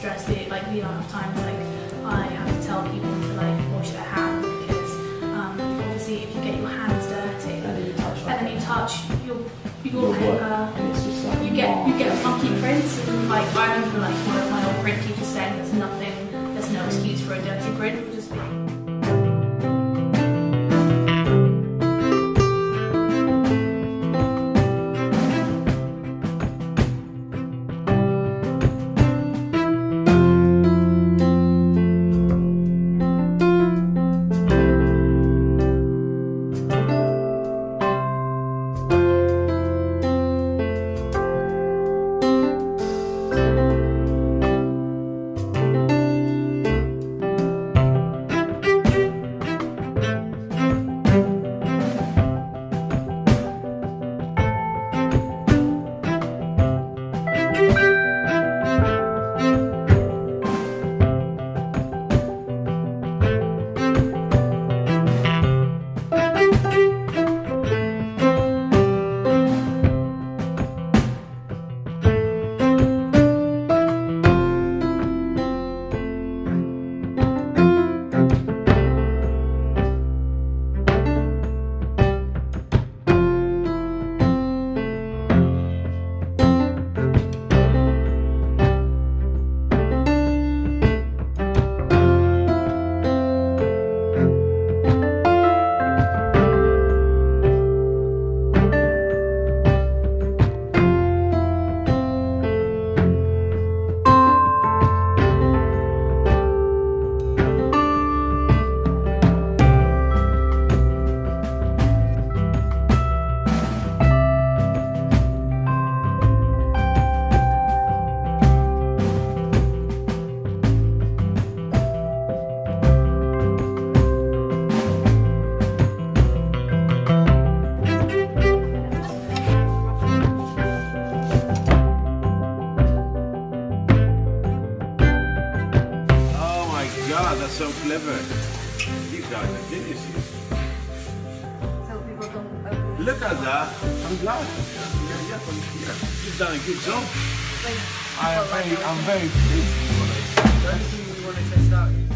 stress it like the amount of times like I have to tell people to like wash their hands because um, obviously if you get your hands dirty And then you touch and then you touch your your work, uh, paper, and it's just like you get you get funky prints. And like I remember like one of my old print teachers saying there's nothing, there's no excuse for a dirty print. Just be so clever. These guys are geniuses. tell people don't open. Look at that. I'm glad. Yeah, yeah, yeah. You've done a good job. I am very, I'm very pleased with what I The only thing we want to test out is